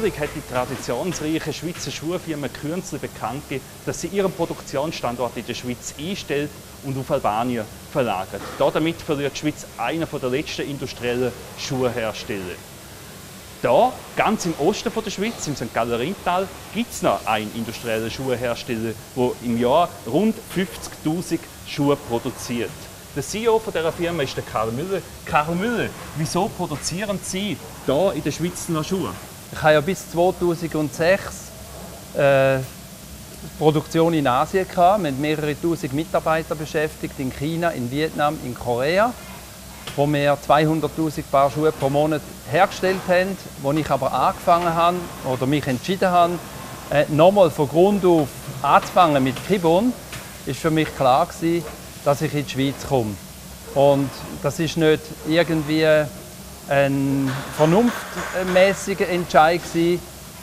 Frühling hat die traditionsreiche Schweizer Schuhfirma Künzli bekannt gegeben, dass sie ihren Produktionsstandort in der Schweiz einstellt und auf Albanien verlagert. Damit verliert die Schweiz einen der letzten industriellen Schuhhersteller. Da, ganz im Osten der Schweiz, im St. Galler Rheintal, gibt es noch einen industriellen Schuhhersteller, der im Jahr rund 50.000 Schuhe produziert. Der CEO dieser Firma ist der Karl Müller. Karl Müller, wieso produzieren Sie hier in der Schweiz noch Schuhe? Ich habe ja bis 2006 äh, Produktion in Asien gehabt, mit mehreren tausend Mitarbeitern beschäftigt, in China, in Vietnam, in Korea, wo wir 200.000 Paar Schuhe pro Monat hergestellt haben, wo ich aber angefangen habe oder mich entschieden habe, äh, nochmal von Grund auf anzufangen mit Kibon, ist für mich klar gewesen, dass ich in die Schweiz komme. Und das ist nicht irgendwie ein vernunftmäßiger Entscheid gewesen,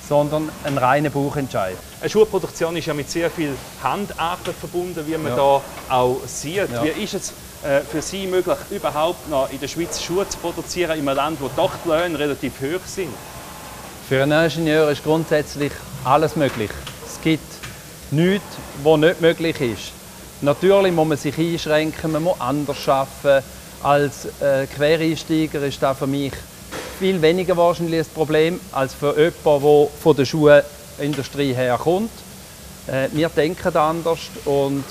sondern ein reiner Buchentscheid. Eine Schuhproduktion ist ja mit sehr viel Handarbeit verbunden, wie man ja. da auch sieht. Ja. Wie ist es äh, für Sie möglich, überhaupt noch in der Schweiz Schuhe zu produzieren, in einem Land, wo doch die Löhne relativ hoch sind? Für einen Ingenieur ist grundsätzlich alles möglich. Es gibt nichts, was nicht möglich ist. Natürlich muss man sich einschränken, man muss anders arbeiten. Als äh, Quereinsteiger ist das für mich viel weniger wahrscheinlich ein Problem als für jemanden, der von der Schuhindustrie herkommt. Äh, wir denken anders und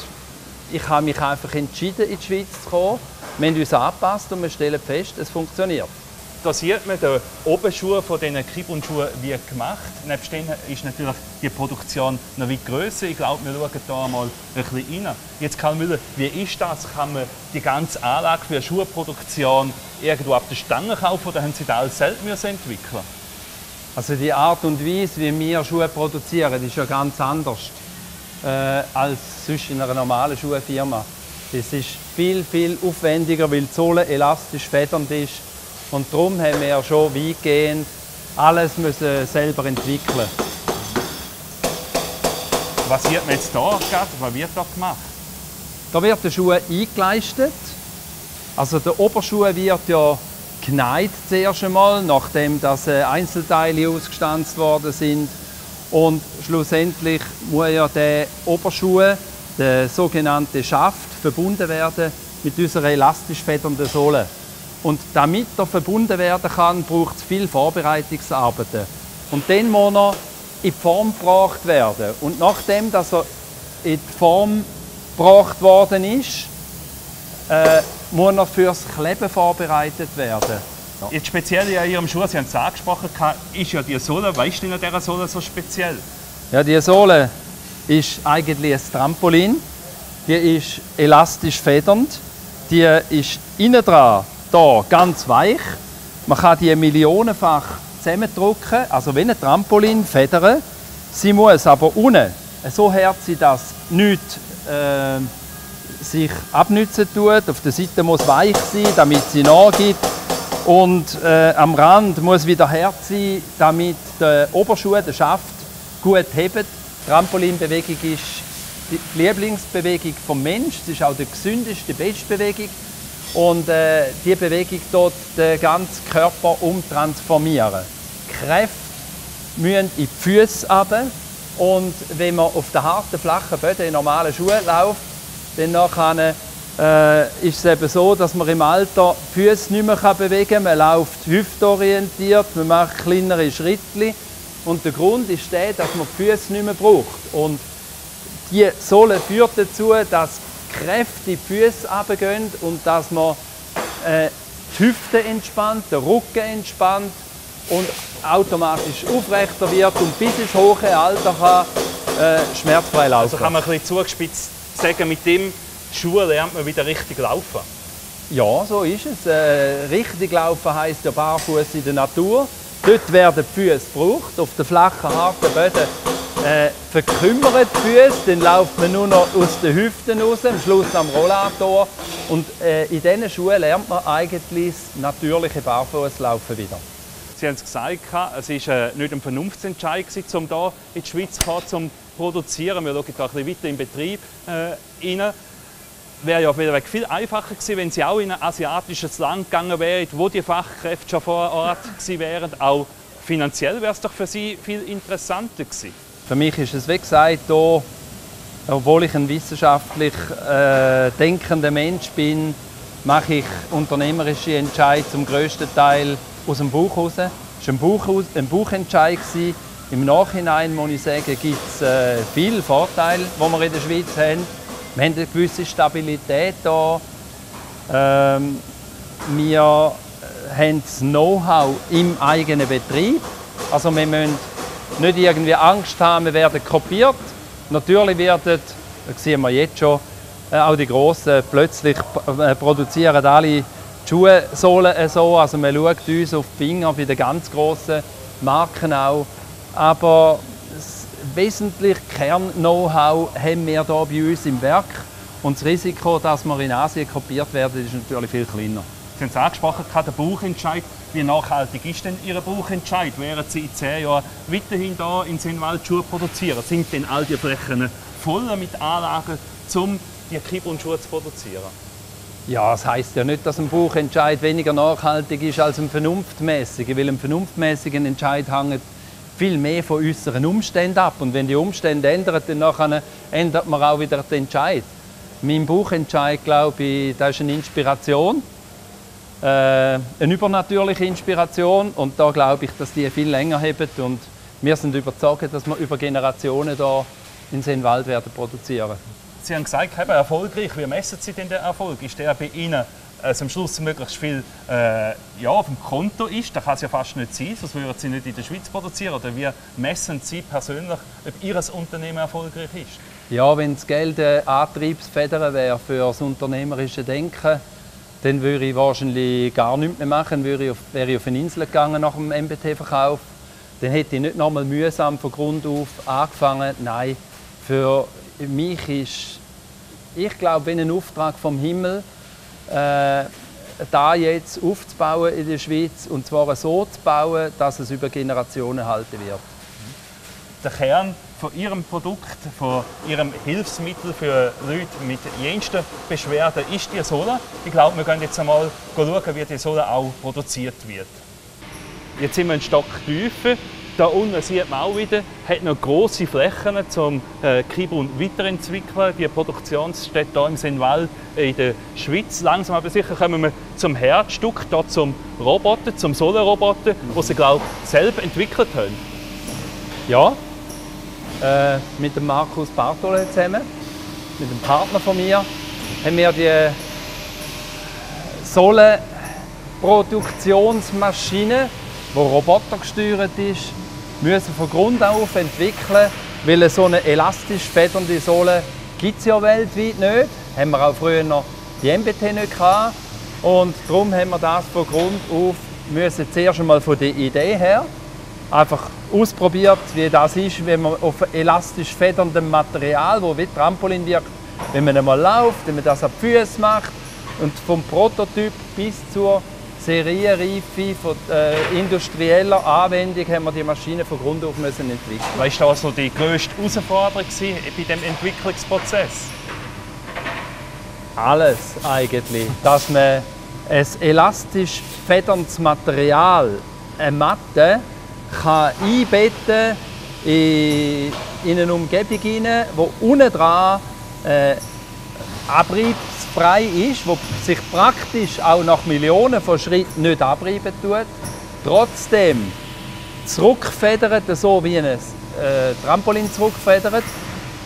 ich habe mich einfach entschieden, in die Schweiz zu kommen. Wir haben uns angepasst und wir stellen fest, es funktioniert. Da sieht man den Obenschuh von diesen Kibun-Schuhen wie gemacht. Nebst ist natürlich die Produktion noch weit grösser. Ich glaube, wir schauen hier mal ein bisschen rein. Jetzt Karl Müller, wie ist das? Kann man die ganze Anlage für Schuhproduktion irgendwo ab der Stange kaufen oder haben Sie das alles selbst entwickeln Also die Art und Weise, wie wir Schuhe produzieren, ist ja ganz anders äh, als sonst in einer normalen Schuhfirma. Es ist viel, viel aufwendiger, weil die Sohle elastisch federnd ist und darum haben wir schon weitgehend alles müssen selber entwickeln. Was man jetzt hier Was wird da gemacht? Da wird der Schuh eingeleistet. Also der Oberschuh wird ja geneigt zuerst einmal, nachdem dass äh, Einzelteile ausgestanzt worden sind. Und schlussendlich muss ja der Oberschuh, der sogenannte Schaft, verbunden werden mit unserer elastisch federnden Sohle. Und damit er verbunden werden kann, braucht es viel Vorbereitungsarbeiten. Und dann muss er in die Form gebracht werden. Und nachdem dass er in die Form gebracht worden ist, äh, muss er fürs Kleben vorbereitet werden. Ja. Jetzt speziell in Ihrem Schuh, Sie haben es angesprochen, ist ja die Sohle, ist denn an dieser Sohle so speziell? Ja, die Sohle ist eigentlich ein Trampolin. Die ist elastisch federnd. Die ist innen dran hier ganz weich. Man kann die millionenfach zusammendrücken, also wie ein Trampolin federn. Sie muss aber unten so hart sein, dass nichts äh, sich abnützen tut. Auf der Seite muss weich sein, damit sie nachgibt. Und äh, am Rand muss wieder hart sein, damit der Oberschuh, der Schaft, gut hebt. Trampolinbewegung ist die Lieblingsbewegung vom Menschen. Es ist auch die gesündeste, beste Bewegung. Und äh, die Bewegung dort den ganzen Körper umtransformieren. Kräfte müssen in die Füße runter. Und wenn man auf den harten, flachen Böden in normalen Schuhen läuft, dann nachher, äh, ist es eben so, dass man im Alter die Füße nicht mehr bewegen kann. Man läuft hüftorientiert, man macht kleinere Schritte. Und der Grund ist der, dass man die Füße nicht mehr braucht. Und die Sohle führt dazu, dass Die Füße runtergehen und dass man äh, die Hüfte entspannt, der Rücken entspannt und automatisch aufrechter wird und bis ins hohe Alter kann, äh, schmerzfrei laufen. Also kann man ein bisschen zugespitzt sagen, mit dem Schuh lernt man wieder richtig laufen? Ja, so ist es. Äh, richtig laufen heisst ja barfuß in der Natur. Dort werden die Füße gebraucht, auf den flachen, harten Böden äh, verkümmert die Füße, dann läuft man nur noch aus den Hüften raus, am Schluss am Rollator. Und äh, in diesen Schuhen lernt man eigentlich das natürliche Barfußlaufen wieder. Sie haben es gesagt, es war äh, nicht ein Vernunftsentscheid, um hier in die Schweiz zu kommen, zum produzieren. Wir schauen hier ein weiter in den Betrieb äh, rein. Wäre ja viel einfacher gewesen, wenn Sie auch in ein asiatisches Land gegangen wären, wo die Fachkräfte schon vor Ort gewesen wären, auch finanziell wäre es doch für Sie viel interessanter gewesen. Für mich ist es, wie gesagt, hier, obwohl ich ein wissenschaftlich äh, denkender Mensch bin, mache ich unternehmerische Entscheidungen zum größten Teil aus dem Buch heraus. Es war ein, Buch, ein Buchentscheid. Im Nachhinein muss ich sagen, gibt es äh, viele Vorteile, die wir in der Schweiz haben. Wir haben eine gewisse Stabilität hier. Ähm, wir haben das Know-how im eigenen Betrieb. Also wir müssen nicht irgendwie Angst haben, wir werden kopiert. Natürlich werden, das sehen wir jetzt schon, äh, auch die Grossen plötzlich äh, produzieren alle die Schuhsohlen so. Also man schaut uns auf die Finger bei den ganz grossen Marken auch. Aber das wesentliche Kern-Know-how haben wir hier bei uns im Werk. Und das Risiko, dass wir in Asien kopiert werden, ist natürlich viel kleiner. Sie haben es angesprochen, der Bauchentscheid. Wie nachhaltig ist denn Ihr Bauchentscheid? Wären Sie in zehn Jahren weiterhin hier in Sinnwald Schuhe produzieren? Sind denn all die Flächen voll mit Anlagen, um die Kippe und Schuhe zu produzieren? Ja, das heisst ja nicht, dass ein Bauchentscheid weniger nachhaltig ist als ein vernunftmäßiger, weil ein vernunftmäßiger Entscheid hängt viel mehr von äußeren Umständen ab. Und wenn die Umstände ändern, dann ändert man auch wieder den Entscheid. Mein Buchentscheid, glaube ich, das ist eine Inspiration äh, eine übernatürliche Inspiration und da glaube ich, dass die viel länger haben und wir sind überzeugt, dass wir über Generationen da in Seenwald werden produzieren. Sie haben gesagt, eben erfolgreich. Wie messen Sie denn den Erfolg? Ist der bei Ihnen dass am Schluss möglichst viel äh, ja, auf dem Konto ist. Das kann es ja fast nicht sein, sonst würden Sie nicht in der Schweiz produzieren. Oder wie messen Sie persönlich, ob Ihr Unternehmen erfolgreich ist? Ja, wenn das Geld eine Antriebsfeder wäre für das unternehmerische Denken, dann würde ich wahrscheinlich gar nichts mehr machen. Würde ich auf, wäre ich auf eine Insel gegangen nach dem MBT-Verkauf. Dann hätte ich nicht nochmal mühsam von Grund auf angefangen. Nein, für mich ist, ich glaube, wenn ein Auftrag vom Himmel, äh, da jetzt aufzubauen in der Schweiz und zwar so zu bauen, dass es über Generationen halten wird. Der Kern von Ihrem Produkt, von Ihrem Hilfsmittel für Leute mit jensten Beschwerden ist die Sohle. Ich glaube, wir gehen jetzt einmal schauen, wie die Sohle auch produziert wird. Jetzt sind wir einen Stock tiefer. Da unten sieht man auch wieder, hat noch große Flächen zum äh, Kibun weiterentwickeln. Die Produktionsstätte hier im Sennwald in der Schweiz. Langsam aber sicher kommen wir zum Herzstück, hier zum Roboter, zum Solarroboter, den sie glaube ich, selber entwickelt haben. Ja, äh, mit dem Markus Bartole zusammen, mit einem Partner von mir, haben wir die Sohlenproduktionsmaschine, die robotergesteuert ist, müssen von Grund auf entwickeln, weil so eine elastisch federnde Sohle gibt es ja weltweit nicht. Haben wir auch früher noch die MBT nicht gehabt. Und darum haben wir das von Grund auf müssen zuerst einmal von der Idee her einfach ausprobiert, wie das ist, wenn man auf elastisch federndem Material, wo wie Trampolin wirkt, wenn man einmal läuft, wenn man das an die Füße macht und vom Prototyp bis zur Serienreife von äh, industrieller Anwendung haben wir die Maschine von Grund auf müssen entwickeln. Was war also die grösste Herausforderung bei dem Entwicklungsprozess? Alles eigentlich, dass man ein elastisch federndes Material, eine Matte, kann einbetten in, in eine Umgebung hinein, wo unten dran äh, abriebsfrei ist, wo sich praktisch auch nach Millionen von Schritten nicht abrieben tut, trotzdem zurückfedert, so wie ein äh, Trampolin zurückfedert,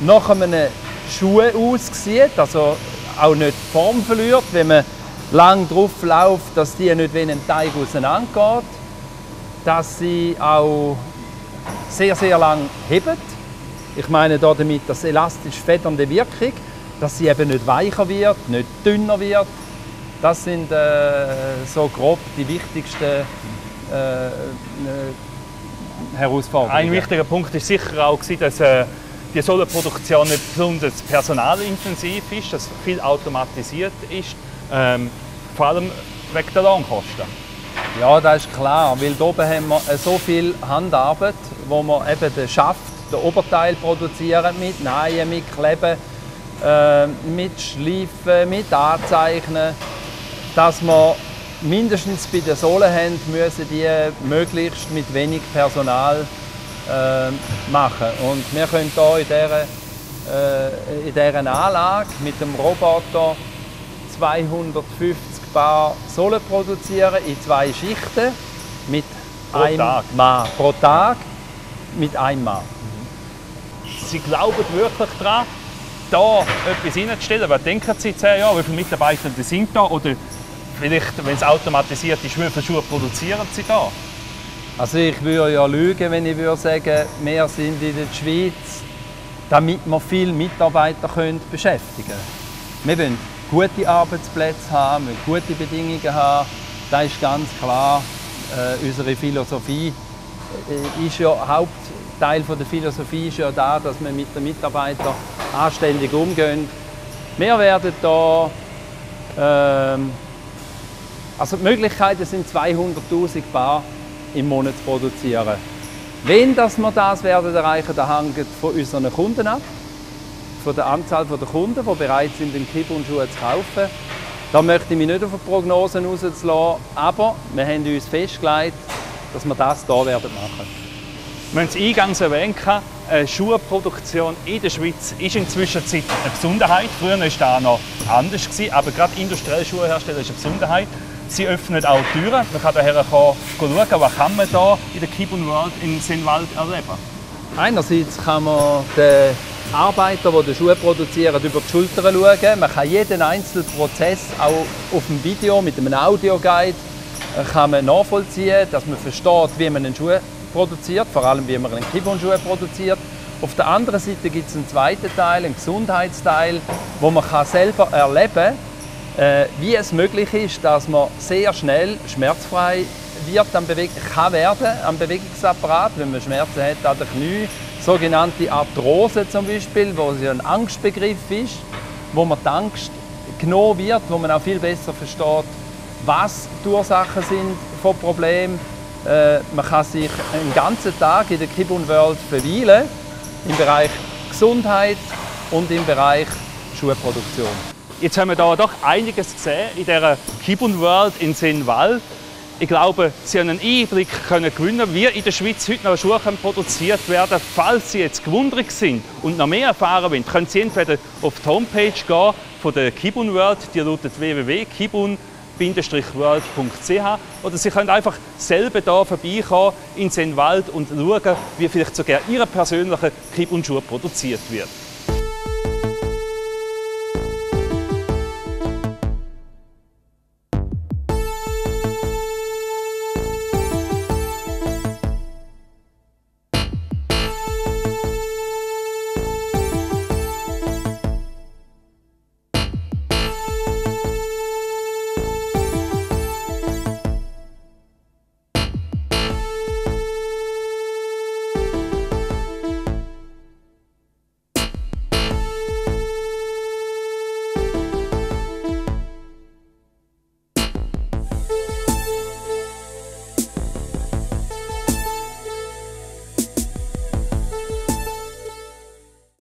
nach einem Schuh aussieht, also auch nicht die Form verliert, wenn man lang drauf läuft, dass die nicht wie ein Teig auseinandergeht dass sie auch sehr, sehr lang heben. Ich meine damit das elastisch federnde Wirkung, dass sie eben nicht weicher wird, nicht dünner wird. Das sind äh, so grob die wichtigsten äh, äh Herausforderungen. Ein wichtiger Punkt ist sicher auch, dass äh, die Solarproduktion nicht besonders personalintensiv ist, dass viel automatisiert ist, ähm, vor allem wegen der Lohnkosten. Ja, das ist klar, weil hier oben haben wir so viel Handarbeit, wo wir eben den Schaft, den Oberteil produzieren mit Nähen, mit Kleben, äh, mit Schleifen, mit Anzeichnen, dass wir mindestens bei den Sohlenhänden müssen die möglichst mit wenig Personal äh, machen. Und wir können hier in dieser, äh, in dieser Anlage mit dem Roboter 250 Paar Sohlen produzieren in zwei Schichten mit pro einem Tag. Mann pro Tag mit einem Mann. Sie glauben wirklich daran, da etwas reinzustellen. Was denken Sie in zehn Jahren? Wie viele Mitarbeiter sind da? Oder vielleicht, wenn es automatisiert ist, wie viele Schuhe produzieren Sie da? Also ich würde ja lügen, wenn ich würde sagen, wir sind in der Schweiz, damit wir viele Mitarbeiter können beschäftigen können. Wir wollen gute Arbeitsplätze haben, wir gute Bedingungen haben. Das ist ganz klar äh, unsere Philosophie. Äh, ist ja Hauptteil von der Philosophie ist ja da, dass wir mit den Mitarbeitern anständig umgehen. Wir werden da ähm, also die Möglichkeiten sind 200'000 Paar im Monat zu produzieren. Wenn dass wir das werden erreichen, das hängt von unseren Kunden ab, von der Anzahl der Kunden, die bereit sind, den Kibun-Schuh zu kaufen. Da möchte ich mich nicht auf eine Prognosen rauslassen, aber wir haben uns festgelegt, dass wir das hier werden machen. Wir haben es eingangs erwähnt, eine Schuhproduktion in der Schweiz ist inzwischen eine Besonderheit. Früher war das noch anders, aber gerade industrielle Schuhhersteller ist eine Besonderheit. Sie öffnen auch Türen. Man kann daher schauen, was kann man hier in der Kibun World in Sennwald erleben. Einerseits kann man den Arbeiter, die den Schuh produzieren, über die Schulter schauen. Man kann jeden einzelnen Prozess auch auf dem Video mit einem Audioguide äh, kann man nachvollziehen, dass man versteht, wie man einen Schuh produziert, vor allem wie man einen Kibon-Schuh produziert. Auf der anderen Seite gibt es einen zweiten Teil, einen Gesundheitsteil, wo man kann selber erleben kann, äh, wie es möglich ist, dass man sehr schnell schmerzfrei wird am Beweg kann werden am Bewegungsapparat, wenn man Schmerzen hat an den Knie, sogenannte Arthrose zum Beispiel, wo sie ein Angstbegriff ist, wo man die Angst genommen wird, wo man auch viel besser versteht, was die Ursachen sind von Problemen. Äh, man kann sich einen ganzen Tag in der Kibun World verweilen, im Bereich Gesundheit und im Bereich Schuhproduktion. Jetzt haben wir da doch einiges gesehen in dieser Kibun World in Sennwald. Ich glaube, Sie haben einen Einblick können gewinnen, wie in der Schweiz heute noch Schuhe produziert werden. Falls Sie jetzt gewundert sind und noch mehr erfahren wollen, können Sie entweder auf die Homepage gehen von der Kibun World, die lautet www.kibun-world.ch oder Sie können einfach selber hier vorbeikommen in Sennwald und schauen, wie vielleicht sogar Ihr persönlicher Kibun-Schuh produziert wird.